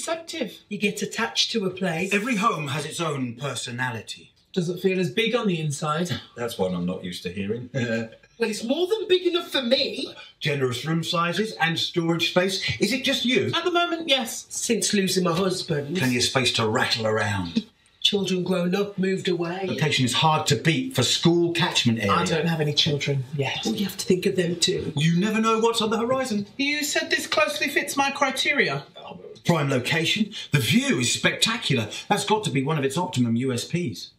Photos can be deceptive. You get attached to a place. Every home has its own personality. Does it feel as big on the inside. That's one I'm not used to hearing. Well, it's more than big enough for me. Generous room sizes and storage space. Is it just you? At the moment, yes. Since losing my husband, Plenty of space to rattle around. children grown up, moved away. Location is hard to beat for school catchment area. I don't have any children yet. Well, you have to think of them too. You never know what's on the horizon. You said this closely fits my criteria. Prime location. The view is spectacular. That's got to be one of its optimum USPs.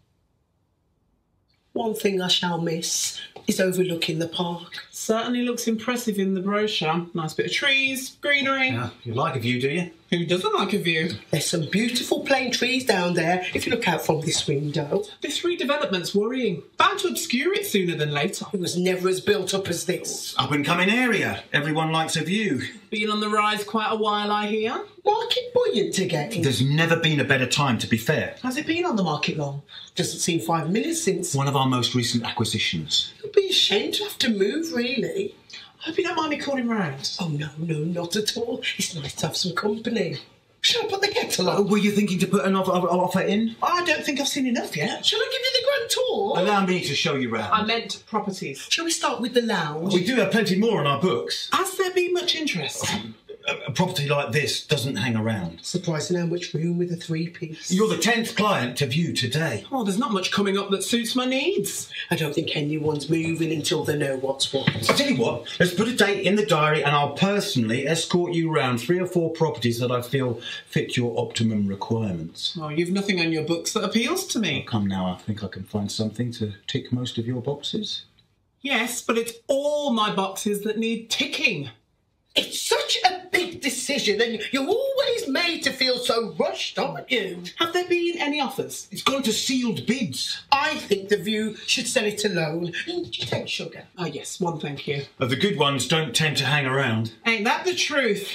One thing I shall miss is overlooking the park. Certainly looks impressive in the brochure. Nice bit of trees, greenery. Yeah, you like a view, do you? Who doesn't like a view? There's some beautiful plane trees down there if you look out from this window. This redevelopment's worrying. Bound to obscure it sooner than later. It was never as built up as this. Up and coming area. Everyone likes a view. Been on the rise quite a while, I hear. Market buoyant again. There's never been a better time, to be fair. Has it been on the market long? Doesn't seem five minutes since. One of our most recent acquisitions. You'd ashamed to have to move, really. I hope you don't mind me calling round. Oh, no, no, not at all. It's nice to have some company. Shall I put the kettle Oh, on? were you thinking to put an offer, offer in? I don't think I've seen enough yet. Shall I give you the grand tour? Allow me to show you round. I meant properties. Shall we start with the lounge? We do have plenty more on our books. Has there been much interest? A, a property like this doesn't hang around. Surprising how much room with a three-piece. You're the tenth client to view today. Oh, there's not much coming up that suits my needs. I don't think anyone's moving until they know what's what. I tell you what, let's put a date in the diary and I'll personally escort you round three or four properties that I feel fit your optimum requirements. Oh, you've nothing on your books that appeals to me. Come now, I think I can find something to tick most of your boxes. Yes, but it's all my boxes that need ticking. Decision, and you're always made to feel so rushed, aren't you? Have there been any offers? It's gone to sealed bids. I think the view should sell it alone. Do you take sugar? Oh, yes, one thank you. The good ones don't tend to hang around. Ain't that the truth?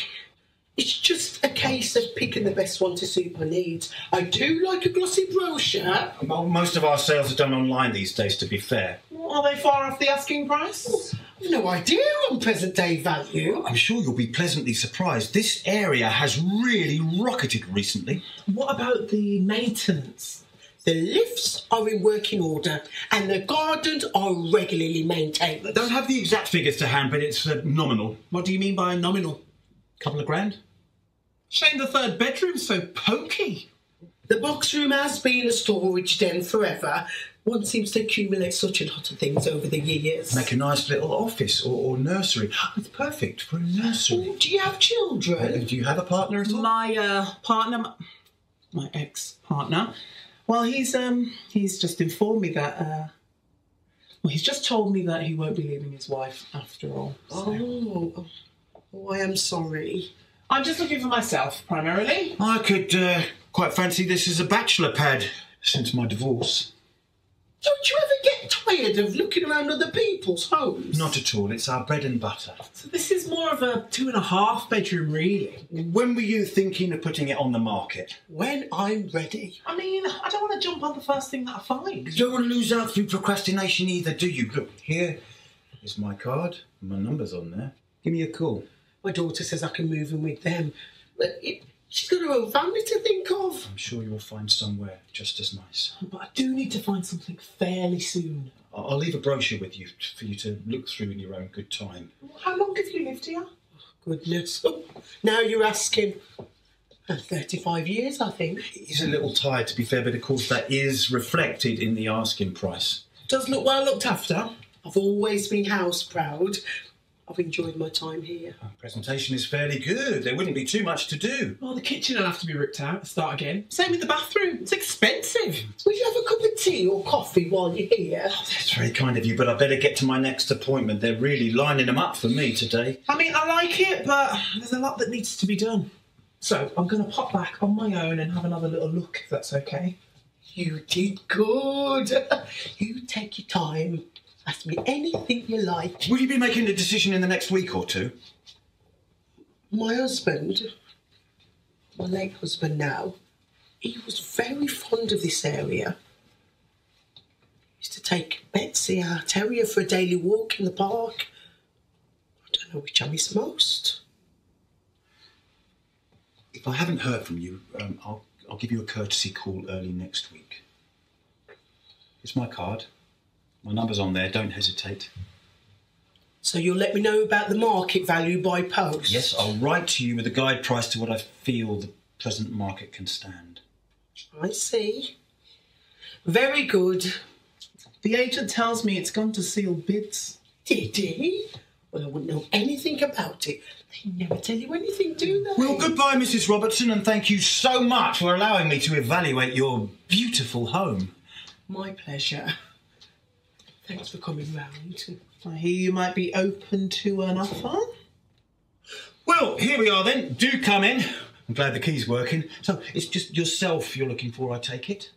It's just a case of picking the best one to suit my needs. I do like a glossy brochure. Well, most of our sales are done online these days, to be fair. Are they far off the asking price? I've no idea on present day value. I'm sure you'll be pleasantly surprised. This area has really rocketed recently. What about the maintenance? The lifts are in working order, and the gardens are regularly maintained. I don't have the exact figures to hand, but it's uh, nominal. What do you mean by nominal? Couple of grand? Shame the third bedroom's so pokey. The box room has been a storage den forever. One seems to accumulate such a lot of things over the years. Make a nice little office or, or nursery. It's perfect for a nursery. Do you have children? Do you have a partner at all? My uh, partner, my ex-partner, well, he's um he's just informed me that uh, well, he's just told me that he won't be leaving his wife after all. So. Oh, oh, I am sorry. I'm just looking for myself primarily. I could uh, quite fancy this as a bachelor pad since my divorce. Don't you ever get tired of looking around other people's homes? Not at all. It's our bread and butter. So this is more of a two and a half bedroom, really. When were you thinking of putting it on the market? When I'm ready. I mean, I don't want to jump on the first thing that I find. You don't want to lose out through procrastination either, do you? Look, here is my card. My number's on there. Give me a call. My daughter says I can move in with them. But it, she's got her own family to think of. I'm sure you'll find somewhere just as nice. But I do need to find something fairly soon. I- I'll leave a brochure with you for you to look through in your own good time. How long have you lived here? Goodness. Oh, now you're asking. Uh, 35 years, I think. He's a little tired, to be fair, but of course that is reflected in the asking price. Does look well looked after. I've always been house proud. I've enjoyed my time here. Our presentation is fairly good. There wouldn't be too much to do. Well, the kitchen will have to be ripped out. Start again. Same with the bathroom. It's expensive. Will you have a cup of tea or coffee while you're here? Oh, that's very kind of you, but I better get to my next appointment. They're really lining them up for me today. I mean, I like it, but there's a lot that needs to be done. So I'm going to pop back on my own and have another little look, if that's okay. You did good. you take your time. Ask me anything you like. Will you be making a decision in the next week or two? My husband, my late husband now, he was very fond of this area. He used to take Betsy, our terrier, for a daily walk in the park. I don't know which I miss most. If I haven't heard from you, um, I'll, I'll give you a courtesy call early next week. It's my card. My number's on there. Don't hesitate. So you'll let me know about the market value by post? Yes, I'll write to you with a guide price to what I feel the present market can stand. I see. Very good. The agent tells me it's gone to sealed bids. Did he? Well, I wouldn't know anything about it. They never tell you anything, do they? Well, goodbye, Mrs. Robertson, and thank you so much for allowing me to evaluate your beautiful home. My pleasure. Thanks for coming round. I hear you might be open to an offer. Well, here we are then. Do come in. I'm glad the key's working. So it's just yourself you're looking for, I take it?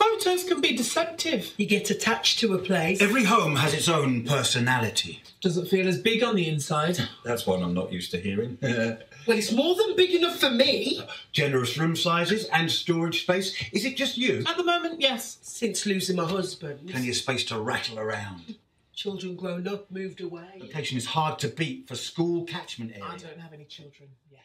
Photos can be deceptive. You get attached to a place. Every home has its own personality. Doesn't feel as big on the inside. That's one I'm not used to hearing. Well, it's more than big enough for me. Generous room sizes and storage space. Is it just you? At the moment, yes. Since losing my husband. Plenty of space to rattle around. Children grown up, moved away. Location is hard to beat for school catchment area. I don't have any children yet.